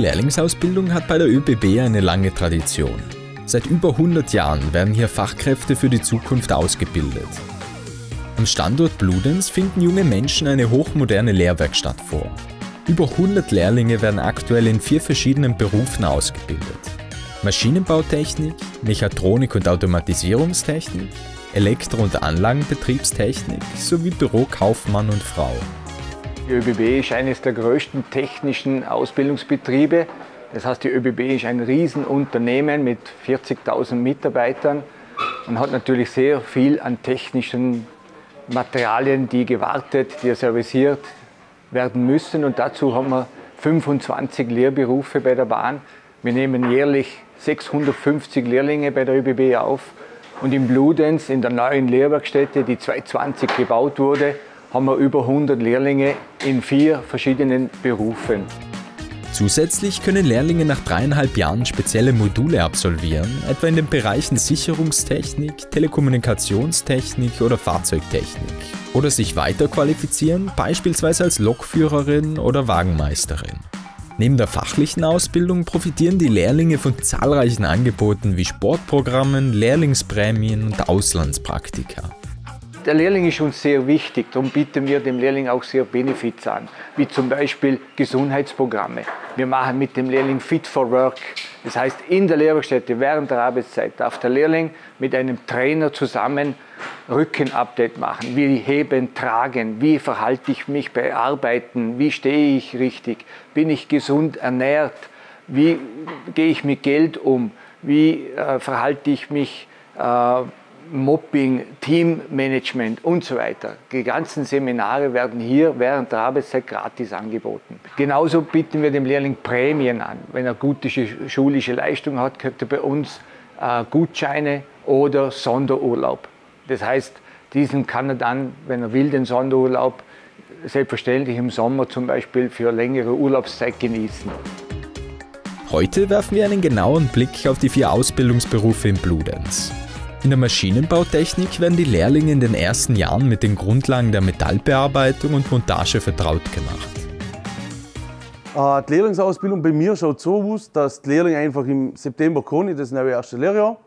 Lehrlingsausbildung hat bei der ÖBB eine lange Tradition. Seit über 100 Jahren werden hier Fachkräfte für die Zukunft ausgebildet. Am Standort Bludenz finden junge Menschen eine hochmoderne Lehrwerkstatt vor. Über 100 Lehrlinge werden aktuell in vier verschiedenen Berufen ausgebildet. Maschinenbautechnik, Mechatronik und Automatisierungstechnik, Elektro- und Anlagenbetriebstechnik sowie Bürokaufmann und Frau. Die ÖBB ist eines der größten technischen Ausbildungsbetriebe. Das heißt, die ÖBB ist ein Riesenunternehmen mit 40.000 Mitarbeitern und hat natürlich sehr viel an technischen Materialien, die gewartet, die serviciert werden müssen. Und dazu haben wir 25 Lehrberufe bei der Bahn. Wir nehmen jährlich 650 Lehrlinge bei der ÖBB auf. Und in Bludenz, in der neuen Lehrwerkstätte, die 2020 gebaut wurde, haben wir über 100 Lehrlinge in vier verschiedenen Berufen. Zusätzlich können Lehrlinge nach dreieinhalb Jahren spezielle Module absolvieren, etwa in den Bereichen Sicherungstechnik, Telekommunikationstechnik oder Fahrzeugtechnik. Oder sich weiter qualifizieren, beispielsweise als Lokführerin oder Wagenmeisterin. Neben der fachlichen Ausbildung profitieren die Lehrlinge von zahlreichen Angeboten wie Sportprogrammen, Lehrlingsprämien und Auslandspraktika. Der Lehrling ist uns sehr wichtig, darum bieten wir dem Lehrling auch sehr Benefits an, wie zum Beispiel Gesundheitsprogramme. Wir machen mit dem Lehrling Fit for Work. Das heißt, in der Lehrwerkstätte während der Arbeitszeit darf der Lehrling mit einem Trainer zusammen Rückenupdate machen. Wie heben, tragen, wie verhalte ich mich bei Arbeiten, wie stehe ich richtig, bin ich gesund ernährt, wie gehe ich mit Geld um, wie äh, verhalte ich mich äh, Mobbing, Teammanagement und so weiter. Die ganzen Seminare werden hier während der Arbeitszeit gratis angeboten. Genauso bieten wir dem Lehrling Prämien an. Wenn er gute schulische Leistung hat, kriegt er bei uns äh, Gutscheine oder Sonderurlaub. Das heißt, diesen kann er dann, wenn er will, den Sonderurlaub selbstverständlich im Sommer zum Beispiel für längere Urlaubszeit genießen. Heute werfen wir einen genauen Blick auf die vier Ausbildungsberufe in Bludenz. In der Maschinenbautechnik werden die Lehrlinge in den ersten Jahren mit den Grundlagen der Metallbearbeitung und Montage vertraut gemacht. Äh, die Lehrlingsausbildung bei mir schaut so aus, dass die Lehrlinge einfach im September kommen, das neue erste Lehrjahr.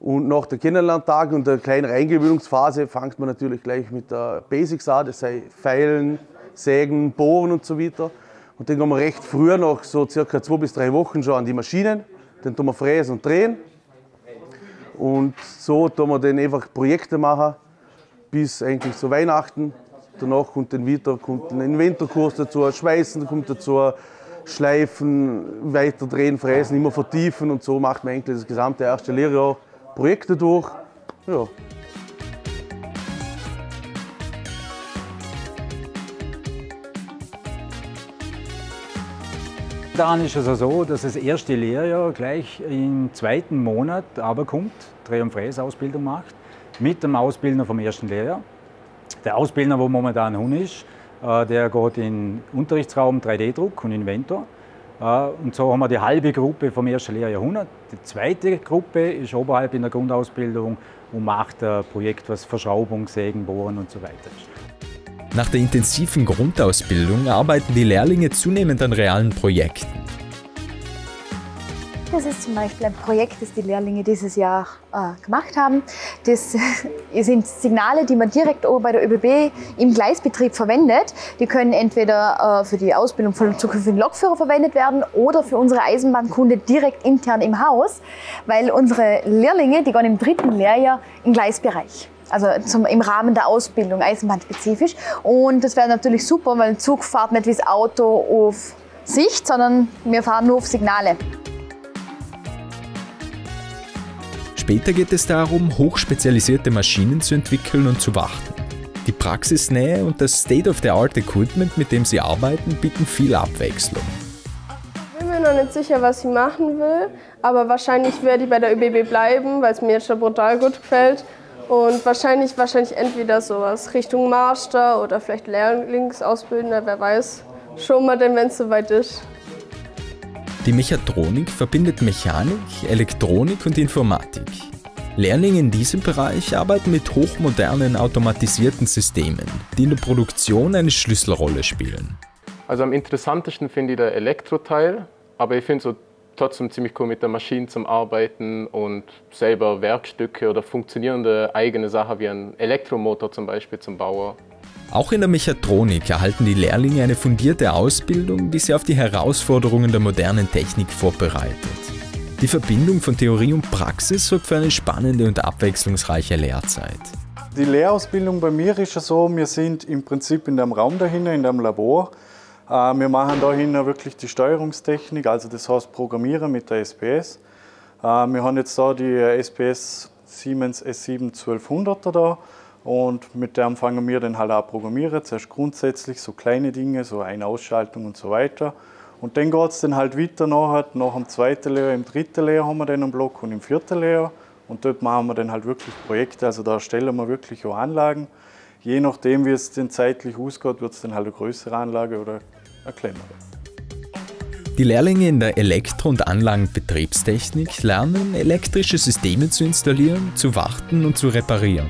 Und nach der Kennenlerntag und der kleinen Eingewöhnungsphase fängt man natürlich gleich mit der Basics an, das sei Feilen, Sägen, Bohren und so weiter. Und dann gehen wir recht früh, nach so circa zwei bis drei Wochen schon an die Maschinen. Dann tun wir fräsen und drehen. Und so tun wir dann einfach Projekte machen bis eigentlich zu Weihnachten. Danach kommt dann wieder kommt ein Inventorkurs dazu, Schweißen kommt dazu, Schleifen, weiter drehen, fräsen, immer vertiefen und so macht man eigentlich das gesamte erste Lehrjahr Projekte durch. Ja. Dann ist es also so, dass das erste Lehrjahr gleich im zweiten Monat aber kommt, Dreh- und Fräsausbildung macht, mit dem Ausbildner vom ersten Lehrjahr. Der Ausbildner, wo momentan Hund ist, äh, der geht in Unterrichtsraum 3D-Druck und Inventor. Äh, und so haben wir die halbe Gruppe vom ersten Lehrjahr 100. Die zweite Gruppe ist oberhalb in der Grundausbildung und macht ein Projekt, was Verschraubung, Sägen, Bohren und so weiter ist. Nach der intensiven Grundausbildung arbeiten die Lehrlinge zunehmend an realen Projekten. Das ist zum Beispiel ein Projekt, das die Lehrlinge dieses Jahr äh, gemacht haben. Das sind Signale, die man direkt bei der ÖBB im Gleisbetrieb verwendet. Die können entweder äh, für die Ausbildung von zukünftigen Lokführer verwendet werden oder für unsere Eisenbahnkunde direkt intern im Haus, weil unsere Lehrlinge, die gehen im dritten Lehrjahr im Gleisbereich also zum, im Rahmen der Ausbildung, eisenbahnspezifisch. Und das wäre natürlich super, weil ein Zug fährt nicht wie das Auto auf Sicht, sondern wir fahren nur auf Signale. Später geht es darum, hochspezialisierte Maschinen zu entwickeln und zu warten. Die Praxisnähe und das State-of-the-Art-Equipment, mit dem sie arbeiten, bieten viel Abwechslung. Ich bin mir noch nicht sicher, was ich machen will, aber wahrscheinlich werde ich bei der ÖBB bleiben, weil es mir jetzt schon brutal gut gefällt. Und wahrscheinlich, wahrscheinlich entweder sowas Richtung Master oder vielleicht Lehrlingsausbildender, wer weiß. Schon mal denn, wenn es soweit ist. Die Mechatronik verbindet Mechanik, Elektronik und Informatik. Lehrlinge in diesem Bereich arbeiten mit hochmodernen automatisierten Systemen, die in der Produktion eine Schlüsselrolle spielen. Also am interessantesten finde ich der Elektroteil. aber ich finde so trotzdem ziemlich cool mit der Maschine zum Arbeiten und selber Werkstücke oder funktionierende eigene Sachen wie ein Elektromotor zum Beispiel zum Bauen. Auch in der Mechatronik erhalten die Lehrlinge eine fundierte Ausbildung, die sie auf die Herausforderungen der modernen Technik vorbereitet. Die Verbindung von Theorie und Praxis sorgt für eine spannende und abwechslungsreiche Lehrzeit. Die Lehrausbildung bei mir ist ja so, wir sind im Prinzip in dem Raum dahinter, in dem Labor. Äh, wir machen dahinter wirklich die Steuerungstechnik, also das heißt Programmieren mit der SPS. Äh, wir haben jetzt da die SPS Siemens S7 1200er da und mit dem fangen wir dann halt auch programmieren. Zuerst grundsätzlich so kleine Dinge, so eine Ausschaltung und so weiter. Und dann geht es dann halt weiter nachher, nach dem zweiten Lehr, im dritten Lehr haben wir dann einen Block und im vierten Lehr. Und dort machen wir dann halt wirklich Projekte, also da stellen wir wirklich auch Anlagen. Je nachdem, wie es denn zeitlich ausgeht, wird es dann halt eine größere Anlage oder kleinere. Die Lehrlinge in der Elektro- und Anlagenbetriebstechnik lernen, elektrische Systeme zu installieren, zu warten und zu reparieren.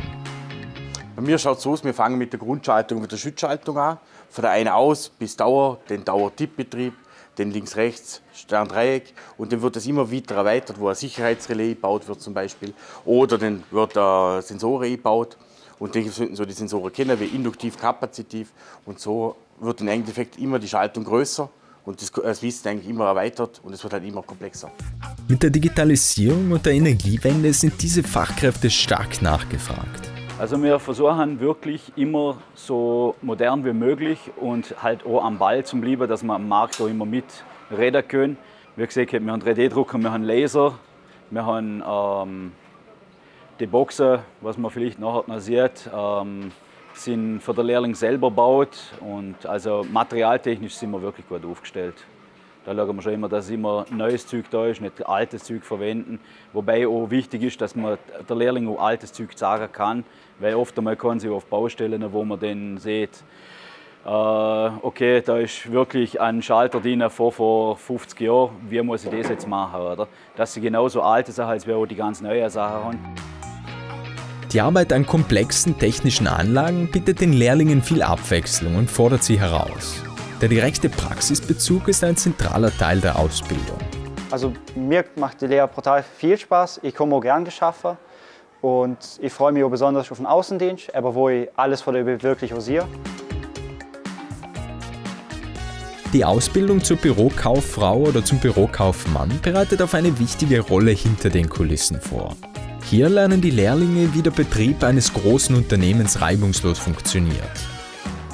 Bei mir schaut es so aus, wir fangen mit der Grundschaltung mit der Schutzschaltung an. Von der einen aus bis Dauer, den Dauer-Tippbetrieb, den links-rechts, Sterndreieck und dann wird das immer weiter erweitert, wo ein Sicherheitsrelais gebaut wird zum Beispiel oder dann wird äh, Sensoren eingebaut und dann sollten so die Sensoren kennen wie induktiv, kapazitiv und so wird im Endeffekt immer die Schaltung größer und das, das Wissen eigentlich immer erweitert und es wird halt immer komplexer. Mit der Digitalisierung und der Energiewende sind diese Fachkräfte stark nachgefragt. Also wir versuchen wirklich immer so modern wie möglich und halt auch am Ball zu bleiben, dass wir am Markt auch immer mitreden können. Wie gesagt, wir haben 3D-Drucker, wir haben Laser, wir haben ähm, die Boxen, was man vielleicht nachher noch sieht, ähm, sind für den Lehrling selber gebaut und also materialtechnisch sind wir wirklich gut aufgestellt. Da schauen wir schon immer, dass immer neues Zeug da ist, nicht altes Zeug verwenden. Wobei auch wichtig ist, dass man der Lehrling auch altes Zeug sagen kann, weil oft einmal kann sie auf Baustellen, wo man dann sieht, äh, okay, da ist wirklich ein Schalter drin vor, vor 50 Jahren, wie muss ich das jetzt machen? Oder? Dass sie genauso alte Sachen als wir auch die ganz neuen Sachen haben. Die Arbeit an komplexen technischen Anlagen bietet den Lehrlingen viel Abwechslung und fordert sie heraus. Der direkte Praxisbezug ist ein zentraler Teil der Ausbildung. Also mir macht die Lehre brutal viel Spaß. Ich komme auch gern geschaffen und ich freue mich auch besonders auf den Außendienst, aber wo ich alles von der wirklich sehe. Die Ausbildung zur Bürokauffrau oder zum Bürokaufmann bereitet auf eine wichtige Rolle hinter den Kulissen vor. Hier lernen die Lehrlinge, wie der Betrieb eines großen Unternehmens reibungslos funktioniert.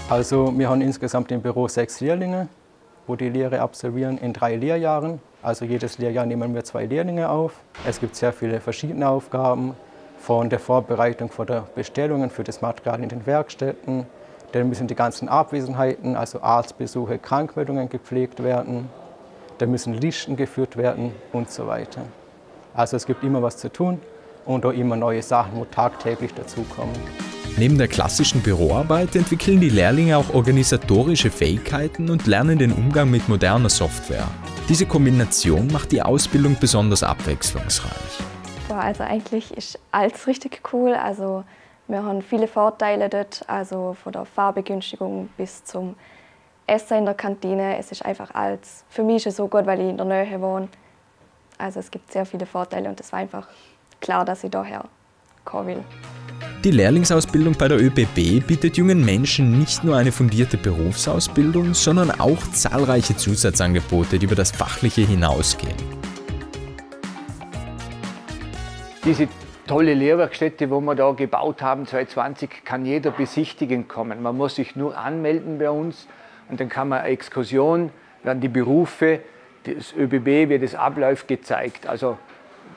Also wir haben insgesamt im Büro sechs Lehrlinge, wo die Lehre absolvieren in drei Lehrjahren. Also jedes Lehrjahr nehmen wir zwei Lehrlinge auf. Es gibt sehr viele verschiedene Aufgaben, von der Vorbereitung von der Bestellungen für das Material in den Werkstätten. Dann müssen die ganzen Abwesenheiten, also Arztbesuche, Krankmeldungen gepflegt werden. Dann müssen Listen geführt werden und so weiter. Also es gibt immer was zu tun und auch immer neue Sachen, wo tagtäglich dazukommen. Neben der klassischen Büroarbeit entwickeln die Lehrlinge auch organisatorische Fähigkeiten und lernen den Umgang mit moderner Software. Diese Kombination macht die Ausbildung besonders abwechslungsreich. Also eigentlich ist alles richtig cool. Also wir haben viele Vorteile dort, also von der Fahrbegünstigung bis zum Essen in der Kantine. Es ist einfach alles. Für mich ist es so gut, weil ich in der Nähe wohne. Also es gibt sehr viele Vorteile und es war einfach klar, dass ich daher kommen will. Die Lehrlingsausbildung bei der ÖBB bietet jungen Menschen nicht nur eine fundierte Berufsausbildung, sondern auch zahlreiche Zusatzangebote, die über das Fachliche hinausgehen. Diese tolle Lehrwerkstätte, wo wir da gebaut haben, 2020, kann jeder besichtigen kommen. Man muss sich nur anmelden bei uns und dann kann man eine Exkursion, werden die Berufe, das ÖBB, wie das abläuft, gezeigt. Also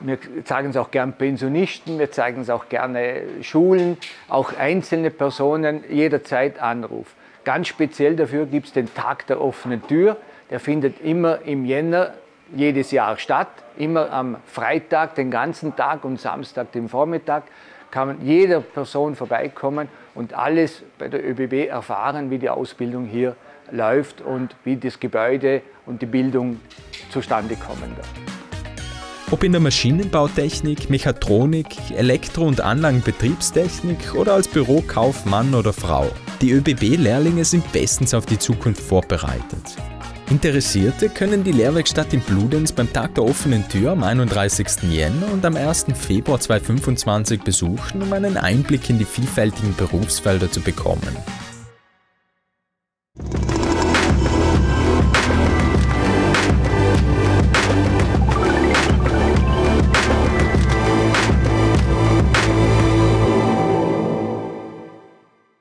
wir zeigen es auch gern Pensionisten, wir zeigen es auch gerne Schulen, auch einzelne Personen jederzeit Anruf. Ganz speziell dafür gibt es den Tag der offenen Tür. Der findet immer im Jänner jedes Jahr statt. Immer am Freitag den ganzen Tag und Samstag den Vormittag kann man jeder Person vorbeikommen und alles bei der ÖBB erfahren, wie die Ausbildung hier läuft und wie das Gebäude und die Bildung zustande kommen wird. Ob in der Maschinenbautechnik, Mechatronik, Elektro- und Anlagenbetriebstechnik oder als Bürokaufmann oder Frau. Die ÖBB-Lehrlinge sind bestens auf die Zukunft vorbereitet. Interessierte können die Lehrwerkstatt in Bludenz beim Tag der offenen Tür am 31. Jänner und am 1. Februar 2025 besuchen, um einen Einblick in die vielfältigen Berufsfelder zu bekommen.